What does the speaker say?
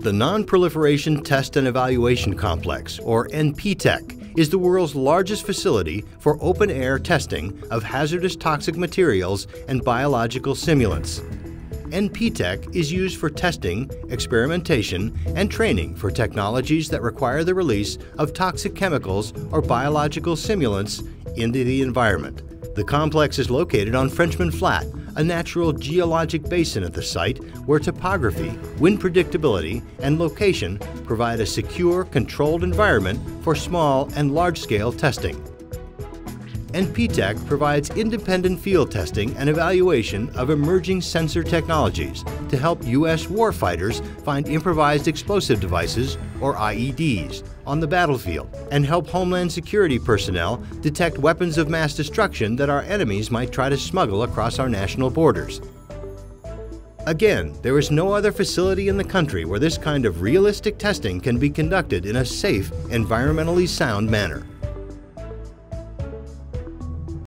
The Non-Proliferation Test and Evaluation Complex, or NPTEC, is the world's largest facility for open-air testing of hazardous toxic materials and biological simulants. NPTEC is used for testing, experimentation, and training for technologies that require the release of toxic chemicals or biological simulants into the environment. The complex is located on Frenchman Flat, a natural geologic basin at the site where topography, wind predictability, and location provide a secure, controlled environment for small and large-scale testing. NPTEC provides independent field testing and evaluation of emerging sensor technologies to help U.S. warfighters find improvised explosive devices, or IEDs, on the battlefield and help Homeland Security personnel detect weapons of mass destruction that our enemies might try to smuggle across our national borders. Again, there is no other facility in the country where this kind of realistic testing can be conducted in a safe, environmentally sound manner.